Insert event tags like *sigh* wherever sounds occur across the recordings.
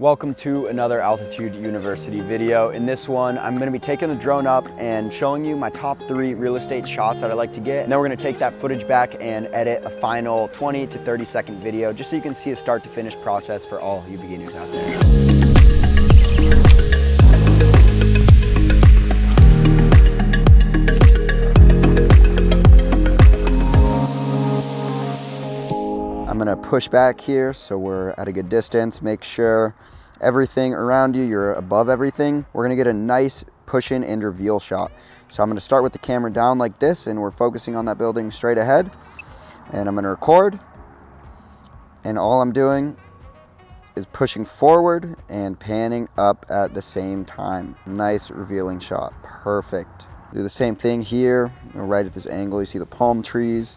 Welcome to another Altitude University video. In this one, I'm gonna be taking the drone up and showing you my top three real estate shots that I like to get. And then we're gonna take that footage back and edit a final 20 to 30 second video, just so you can see a start to finish process for all you beginners out there. Gonna push back here so we're at a good distance. Make sure everything around you, you're above everything. We're gonna get a nice push in and reveal shot. So I'm gonna start with the camera down like this and we're focusing on that building straight ahead. And I'm gonna record. And all I'm doing is pushing forward and panning up at the same time. Nice revealing shot, perfect. Do the same thing here, right at this angle, you see the palm trees.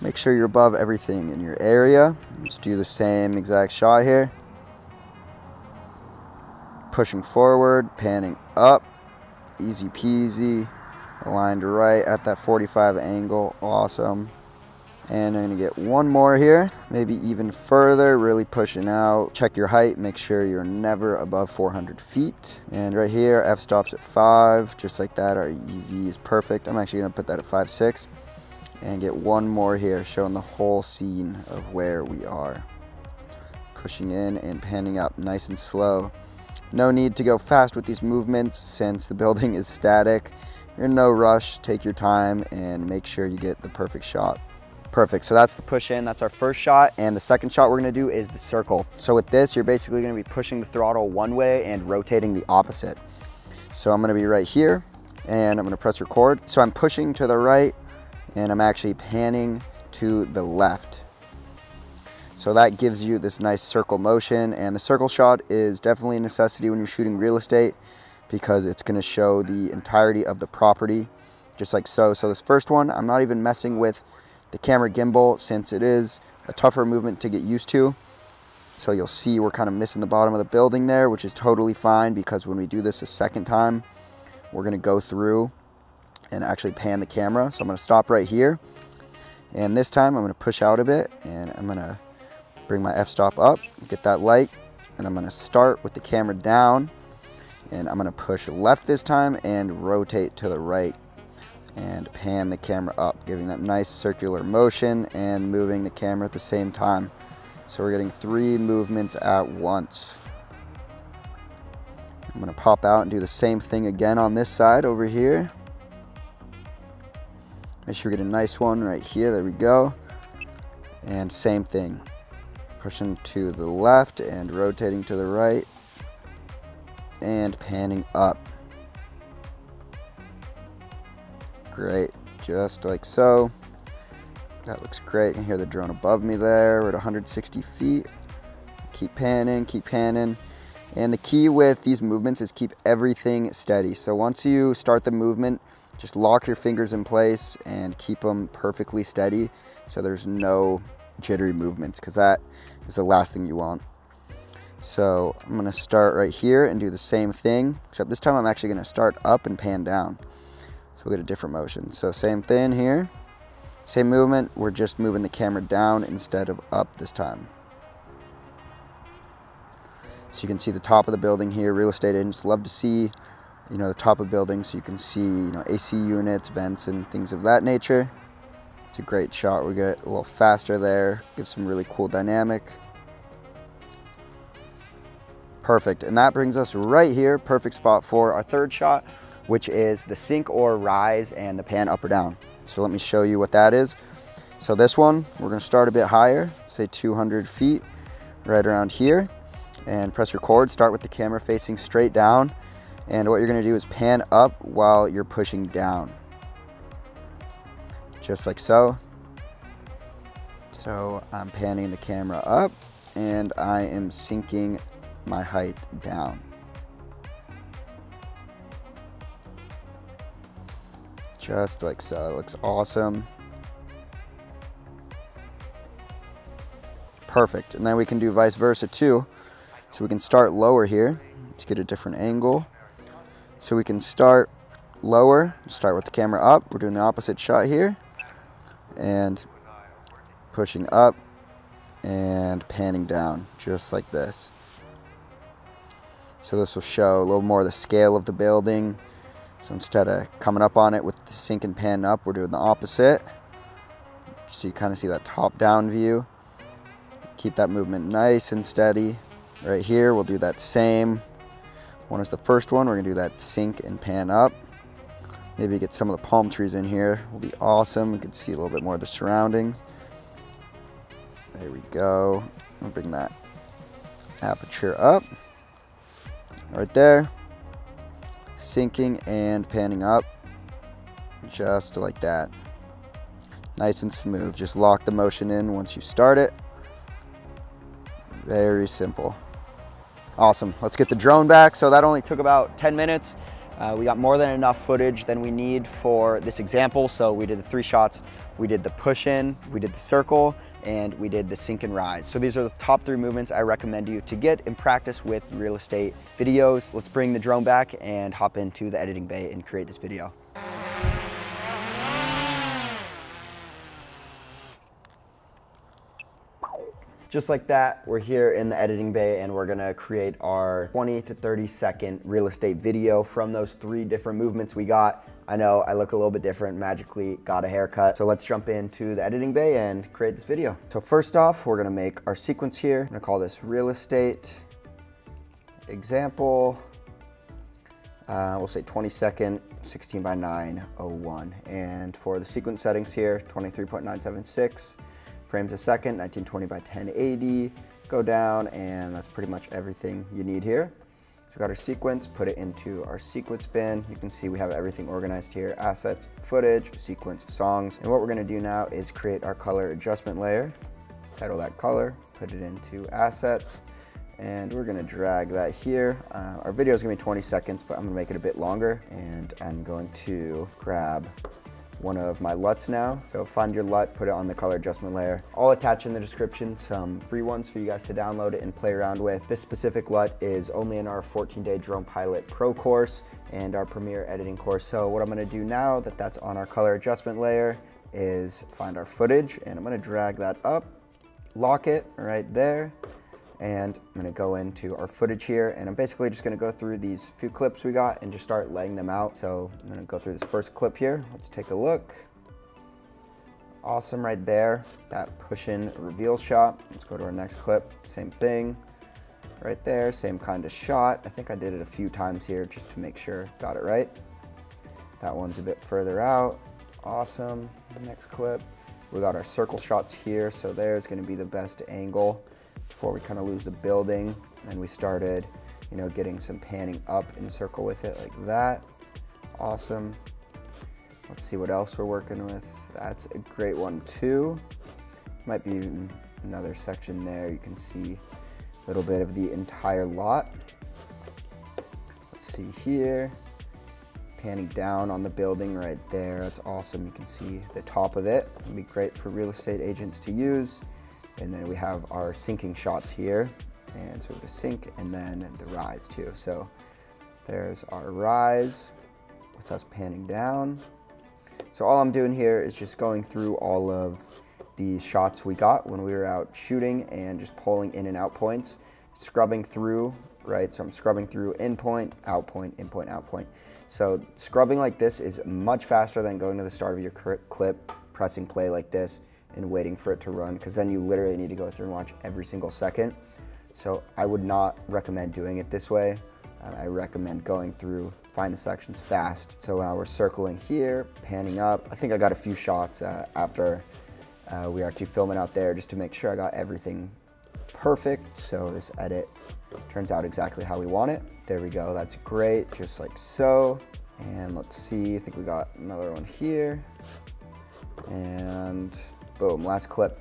Make sure you're above everything in your area. Let's do the same exact shot here. Pushing forward, panning up, easy peasy. Aligned right at that 45 angle, awesome. And I'm gonna get one more here, maybe even further, really pushing out. Check your height, make sure you're never above 400 feet. And right here, f-stops at five, just like that, our EV is perfect. I'm actually gonna put that at five, six and get one more here showing the whole scene of where we are. Pushing in and panning up nice and slow. No need to go fast with these movements since the *laughs* building is static. You're in no rush, take your time and make sure you get the perfect shot. Perfect, so that's the push in, that's our first shot. And the second shot we're gonna do is the circle. So with this, you're basically gonna be pushing the throttle one way and rotating the opposite. So I'm gonna be right here and I'm gonna press record. So I'm pushing to the right, and I'm actually panning to the left. So that gives you this nice circle motion and the circle shot is definitely a necessity when you're shooting real estate because it's gonna show the entirety of the property just like so. So this first one, I'm not even messing with the camera gimbal since it is a tougher movement to get used to. So you'll see we're kind of missing the bottom of the building there, which is totally fine because when we do this a second time, we're gonna go through and actually pan the camera. So I'm gonna stop right here. And this time I'm gonna push out a bit and I'm gonna bring my f-stop up, get that light, and I'm gonna start with the camera down and I'm gonna push left this time and rotate to the right and pan the camera up, giving that nice circular motion and moving the camera at the same time. So we're getting three movements at once. I'm gonna pop out and do the same thing again on this side over here. Make sure we get a nice one right here. There we go. And same thing. Pushing to the left and rotating to the right. And panning up. Great. Just like so. That looks great. You hear the drone above me there. We're at 160 feet. Keep panning, keep panning. And the key with these movements is keep everything steady. So once you start the movement, just lock your fingers in place and keep them perfectly steady so there's no jittery movements because that is the last thing you want. So I'm gonna start right here and do the same thing, except this time I'm actually gonna start up and pan down. So we'll get a different motion. So same thing here, same movement, we're just moving the camera down instead of up this time. So you can see the top of the building here, real estate agents love to see you know, the top of buildings so you can see, you know, AC units, vents, and things of that nature. It's a great shot. We get a little faster there, gives some really cool dynamic. Perfect, and that brings us right here, perfect spot for our third shot, which is the sink or rise and the pan up or down. So let me show you what that is. So this one, we're gonna start a bit higher, say 200 feet, right around here, and press record, start with the camera facing straight down, and what you're gonna do is pan up while you're pushing down. Just like so. So I'm panning the camera up and I am sinking my height down. Just like so, it looks awesome. Perfect, and then we can do vice versa too. So we can start lower here to get a different angle. So we can start lower, start with the camera up. We're doing the opposite shot here. And pushing up and panning down, just like this. So this will show a little more of the scale of the building. So instead of coming up on it with the sink and pan up, we're doing the opposite. So you kind of see that top down view. Keep that movement nice and steady. Right here, we'll do that same. One is the first one. We're gonna do that sink and pan up. Maybe get some of the palm trees in here. Will be awesome. We can see a little bit more of the surroundings. There we go. I'll bring that aperture up. Right there. Sinking and panning up. Just like that. Nice and smooth. Just lock the motion in once you start it. Very simple. Awesome. Let's get the drone back. So that only took about 10 minutes. Uh, we got more than enough footage than we need for this example. So we did the three shots. We did the push in, we did the circle, and we did the sink and rise. So these are the top three movements I recommend you to get in practice with real estate videos. Let's bring the drone back and hop into the editing bay and create this video. Just like that, we're here in the editing bay and we're gonna create our 20 to 30 second real estate video from those three different movements we got. I know I look a little bit different, magically got a haircut. So let's jump into the editing bay and create this video. So first off, we're gonna make our sequence here. I'm gonna call this real estate example. Uh, we'll say 20 second, 16 by 901. And for the sequence settings here, 23.976 frames a second, 1920 by 1080, go down, and that's pretty much everything you need here. So we got our sequence, put it into our sequence bin. You can see we have everything organized here, assets, footage, sequence, songs. And what we're gonna do now is create our color adjustment layer, title that color, put it into assets, and we're gonna drag that here. Uh, our video is gonna be 20 seconds, but I'm gonna make it a bit longer, and I'm going to grab one of my LUTs now. So find your LUT, put it on the color adjustment layer. I'll attach in the description some free ones for you guys to download it and play around with. This specific LUT is only in our 14-day Drone Pilot Pro course and our Premiere editing course. So what I'm gonna do now that that's on our color adjustment layer is find our footage and I'm gonna drag that up, lock it right there, and I'm gonna go into our footage here and I'm basically just gonna go through these few clips we got and just start laying them out. So I'm gonna go through this first clip here. Let's take a look. Awesome right there, that push-in reveal shot. Let's go to our next clip, same thing. Right there, same kind of shot. I think I did it a few times here just to make sure got it right. That one's a bit further out. Awesome, next clip. We got our circle shots here, so there's gonna be the best angle before we kind of lose the building. And we started, you know, getting some panning up in circle with it like that. Awesome. Let's see what else we're working with. That's a great one too. Might be another section there. You can see a little bit of the entire lot. Let's see here. Panning down on the building right there. That's awesome. You can see the top of it. It'd be great for real estate agents to use. And then we have our sinking shots here. And so the sink and then the rise too. So there's our rise with us panning down. So all I'm doing here is just going through all of the shots we got when we were out shooting and just pulling in and out points, scrubbing through, right? So I'm scrubbing through in point, out point, in point, out point. So scrubbing like this is much faster than going to the start of your clip, pressing play like this, and waiting for it to run because then you literally need to go through and watch every single second. So I would not recommend doing it this way. Uh, I recommend going through, find the sections fast. So now we're circling here, panning up. I think I got a few shots uh, after uh, we were actually filming out there just to make sure I got everything perfect. So this edit turns out exactly how we want it. There we go, that's great, just like so. And let's see, I think we got another one here. And Boom, last clip.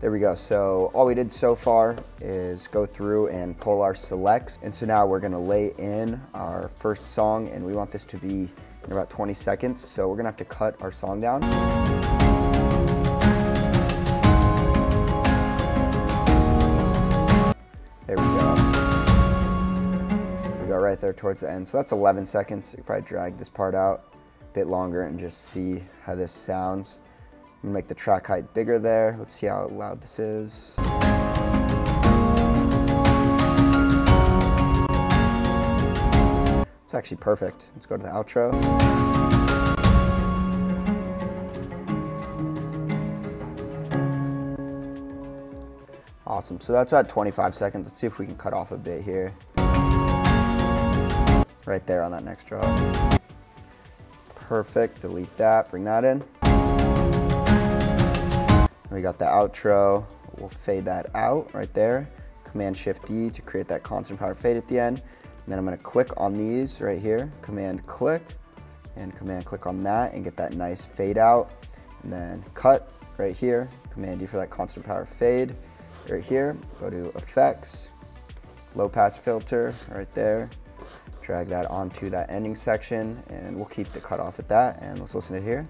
There we go. So all we did so far is go through and pull our selects. And so now we're gonna lay in our first song and we want this to be in about 20 seconds. So we're gonna have to cut our song down. There we go. we go right there towards the end. So that's 11 seconds. You probably drag this part out a bit longer and just see how this sounds. Make the track height bigger there. Let's see how loud this is. It's actually perfect. Let's go to the outro. Awesome, so that's about 25 seconds. Let's see if we can cut off a bit here. Right there on that next drop. Perfect, delete that, bring that in. We got the outro. We'll fade that out right there. Command Shift D to create that constant power fade at the end. And then I'm gonna click on these right here. Command click and command click on that and get that nice fade out. And then cut right here. Command D for that constant power fade. Right here, go to effects, low pass filter right there. Drag that onto that ending section and we'll keep the cutoff at that and let's listen to here.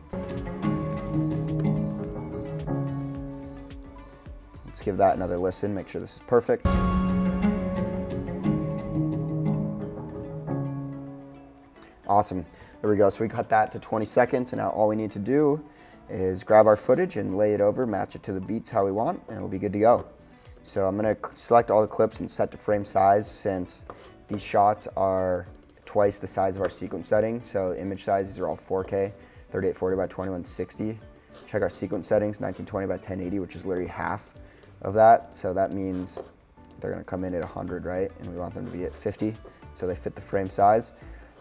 Give that another listen, make sure this is perfect. Awesome, there we go. So we cut that to 20 seconds and now all we need to do is grab our footage and lay it over, match it to the beats how we want, and we'll be good to go. So I'm gonna select all the clips and set to frame size since these shots are twice the size of our sequence setting. So image sizes are all 4K, 3840 by 2160. Check our sequence settings, 1920 by 1080, which is literally half of that. So that means they're gonna come in at 100, right? And we want them to be at 50, so they fit the frame size.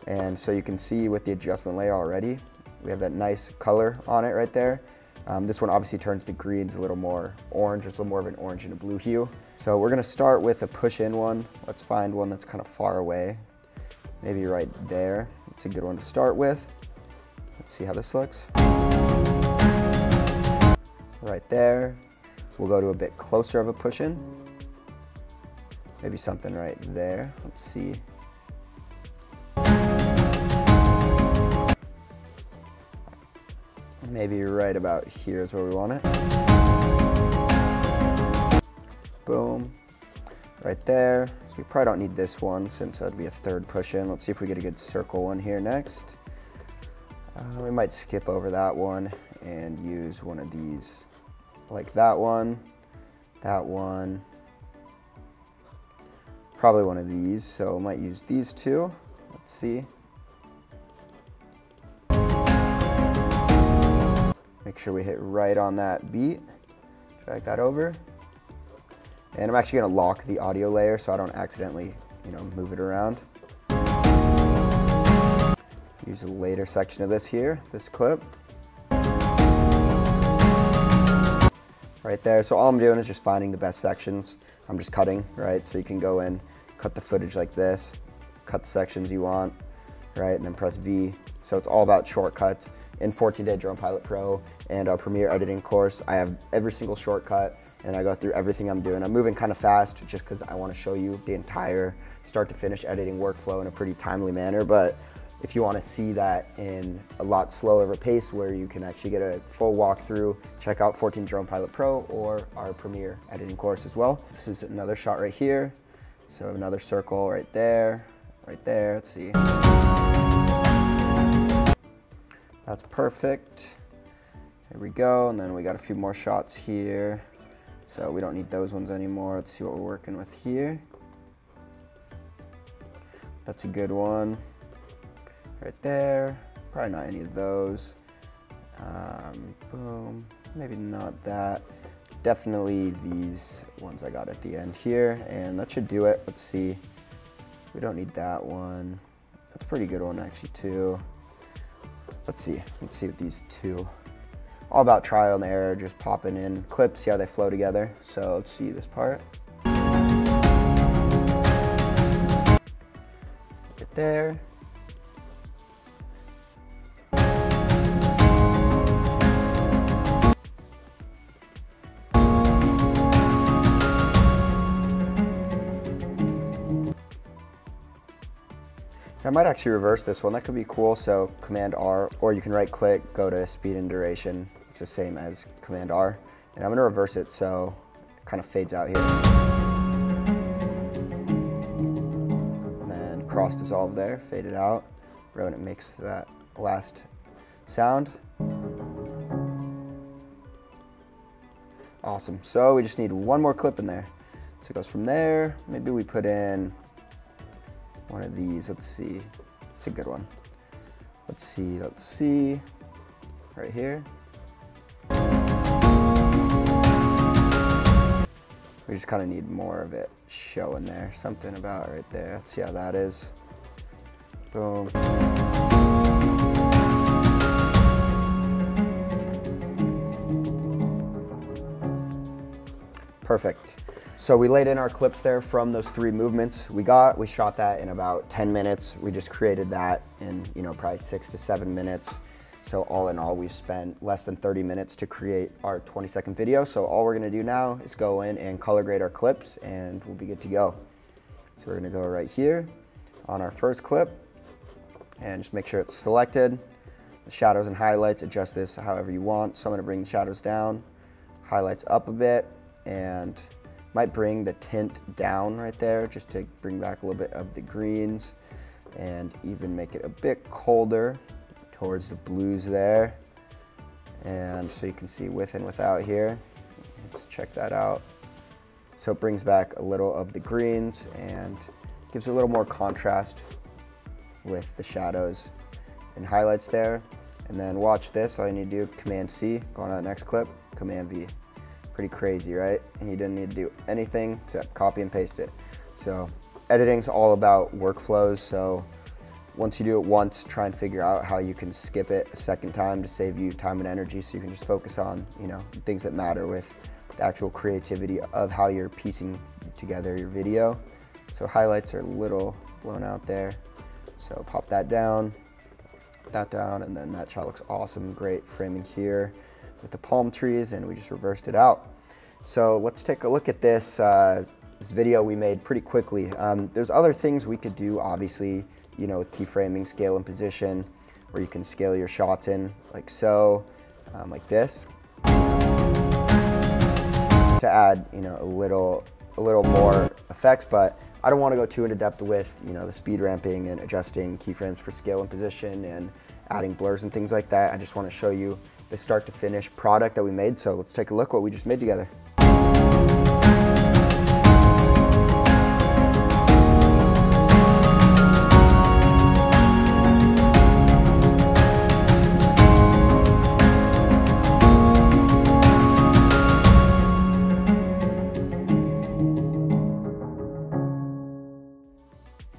And so you can see with the adjustment layer already, we have that nice color on it right there. Um, this one obviously turns the greens a little more orange, it's a little more of an orange and a blue hue. So we're gonna start with a push in one. Let's find one that's kind of far away. Maybe right there. It's a good one to start with. Let's see how this looks. Right there. We'll go to a bit closer of a push in. Maybe something right there. Let's see. Maybe right about here is where we want it. Boom. Right there. So we probably don't need this one since that'd be a third push in. Let's see if we get a good circle one here next. Uh, we might skip over that one and use one of these like that one, that one, probably one of these. So I might use these two. Let's see. Make sure we hit right on that beat. Drag that over. And I'm actually gonna lock the audio layer so I don't accidentally, you know, move it around. Use a later section of this here, this clip. Right there. So all I'm doing is just finding the best sections. I'm just cutting, right? So you can go in, cut the footage like this, cut the sections you want, right? And then press V. So it's all about shortcuts. In 14 Day Drone Pilot Pro and our Premiere editing course, I have every single shortcut and I go through everything I'm doing. I'm moving kind of fast just because I want to show you the entire start to finish editing workflow in a pretty timely manner. But if you want to see that in a lot slower of a pace where you can actually get a full walkthrough, check out 14 Drone Pilot Pro or our Premiere editing course as well. This is another shot right here. So another circle right there, right there, let's see. That's perfect. Here we go, and then we got a few more shots here. So we don't need those ones anymore. Let's see what we're working with here. That's a good one right there. Probably not any of those. Um, boom, maybe not that. Definitely these ones I got at the end here, and that should do it. Let's see. We don't need that one. That's a pretty good one actually too. Let's see, let's see what these two. All about trial and error, just popping in clips, see how they flow together. So let's see this part. Get there. I might actually reverse this one. That could be cool. So Command R, or you can right click, go to speed and duration, which is the same as Command R. And I'm gonna reverse it so it kind of fades out here. And then cross dissolve there, fade it out, when it makes that last sound. Awesome, so we just need one more clip in there. So it goes from there, maybe we put in one of these. Let's see. It's a good one. Let's see, let's see. Right here. We just kind of need more of it showing there. Something about right there. Let's see how that is. Boom. Perfect. So we laid in our clips there from those three movements we got. We shot that in about 10 minutes. We just created that in, you know, probably six to seven minutes. So all in all, we've spent less than 30 minutes to create our 20 second video. So all we're gonna do now is go in and color grade our clips and we'll be good to go. So we're gonna go right here on our first clip and just make sure it's selected. The shadows and highlights, adjust this however you want. So I'm gonna bring the shadows down, highlights up a bit, and might bring the tint down right there just to bring back a little bit of the greens and even make it a bit colder towards the blues there. And so you can see with and without here. Let's check that out. So it brings back a little of the greens and gives a little more contrast with the shadows and highlights there. And then watch this, all you need to do, Command C, go on to the next clip, Command V. Pretty crazy, right? And you didn't need to do anything except copy and paste it. So editing's all about workflows. So once you do it once, try and figure out how you can skip it a second time to save you time and energy so you can just focus on, you know, things that matter with the actual creativity of how you're piecing together your video. So highlights are a little blown out there. So pop that down, that down, and then that shot looks awesome. Great framing here with the palm trees and we just reversed it out. So let's take a look at this, uh, this video we made pretty quickly. Um, there's other things we could do, obviously, you know, with keyframing, scale and position, where you can scale your shots in like so, um, like this. To add, you know, a little, a little more effects, but I don't want to go too into depth with, you know, the speed ramping and adjusting keyframes for scale and position and adding blurs and things like that. I just want to show you the start to finish product that we made. So let's take a look what we just made together.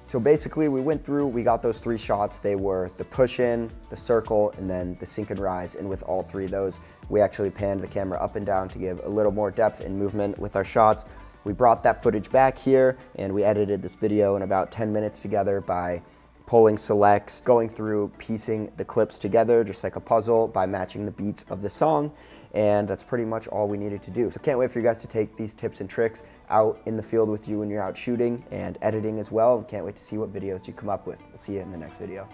So basically we went through, we got those three shots. They were the push in, the circle, and then the sink and rise. And with all three of those, we actually panned the camera up and down to give a little more depth and movement with our shots. We brought that footage back here and we edited this video in about 10 minutes together by pulling selects, going through piecing the clips together just like a puzzle by matching the beats of the song. And that's pretty much all we needed to do. So can't wait for you guys to take these tips and tricks out in the field with you when you're out shooting and editing as well. And can't wait to see what videos you come up with. We'll see you in the next video.